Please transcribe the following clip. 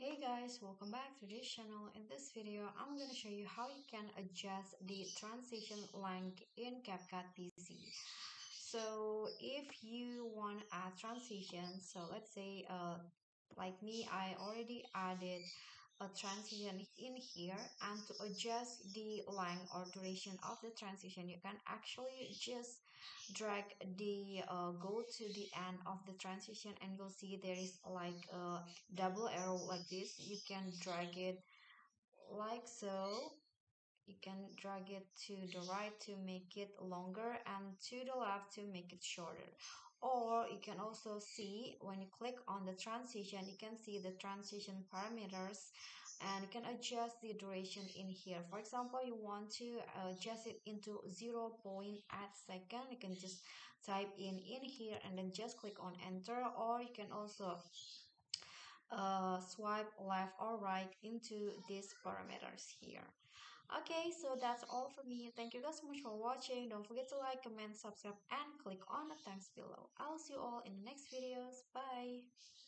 Hey guys, welcome back to this channel. In this video, I'm going to show you how you can adjust the transition length in CapCut PC. So if you want a transition, so let's say uh, like me, I already added a transition in here and to adjust the length or duration of the transition you can actually just drag the uh, go to the end of the transition and you'll see there is like a double arrow like this. You can drag it like so. You can drag it to the right to make it longer and to the left to make it shorter. Or you can also see when you click on the transition you can see the transition parameters and you can adjust the duration in here? For example you want to adjust it into 0 0.8 second. You can just type in in here and then just click on enter. Or you can also uh, swipe left or right into these parameters here. Okay so that's all for me. Thank you guys so much for watching. Don't forget to like comment subscribe and click on the thanks below. I'll see you all in the next videos. Bye